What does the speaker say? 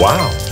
Wow.